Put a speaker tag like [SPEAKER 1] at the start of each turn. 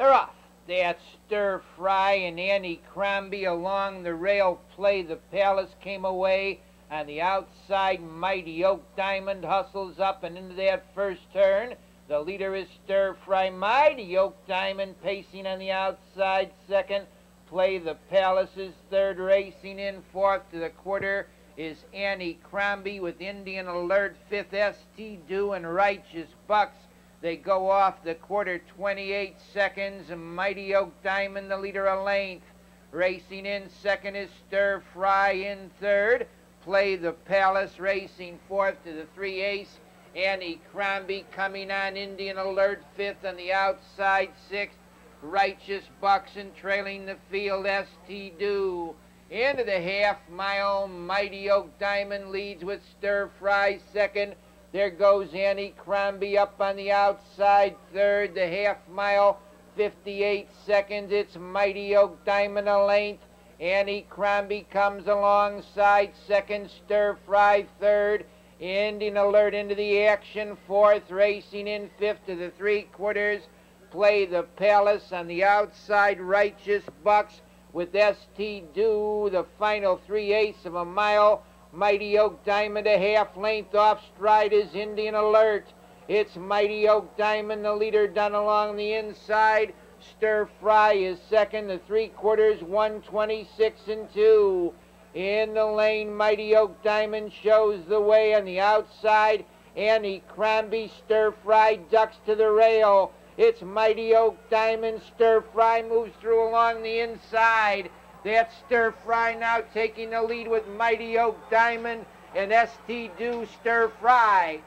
[SPEAKER 1] They're off. That stir fry and Annie Crombie along the rail play. The palace came away. On the outside, Mighty Oak Diamond hustles up and into that first turn. The leader is Stir Fry. Mighty Oak Diamond pacing on the outside second. Play the Palace's third racing in fourth to the quarter is Annie Crombie with Indian Alert fifth ST Do and Righteous Bucks they go off the quarter 28 seconds. Mighty Oak Diamond, the leader a length. Racing in second is Stir Fry in third. Play the Palace racing fourth to the three ace. Annie Crombie coming on Indian Alert fifth on the outside sixth. Righteous Buxton trailing the field. ST Do. Into the half mile, Mighty Oak Diamond leads with Stir Fry second. There goes Annie Crombie up on the outside third, the half mile, 58 seconds. It's Mighty Oak Diamond a length. Annie Crombie comes alongside second, Stir Fry third. Indian Alert into the action, fourth, racing in fifth to the three quarters. Play the Palace on the outside, Righteous Bucks with ST Do, the final three eighths of a mile. Mighty Oak Diamond a half length off stride is Indian Alert. It's Mighty Oak Diamond, the leader done along the inside. Stir Fry is second, the three quarters, 126 and 2. In the lane, Mighty Oak Diamond shows the way on the outside. Annie Crombie, Stir Fry ducks to the rail. It's Mighty Oak Diamond, Stir Fry moves through along the inside. That stir fry now taking the lead with Mighty Oak Diamond and ST Do Stir Fry.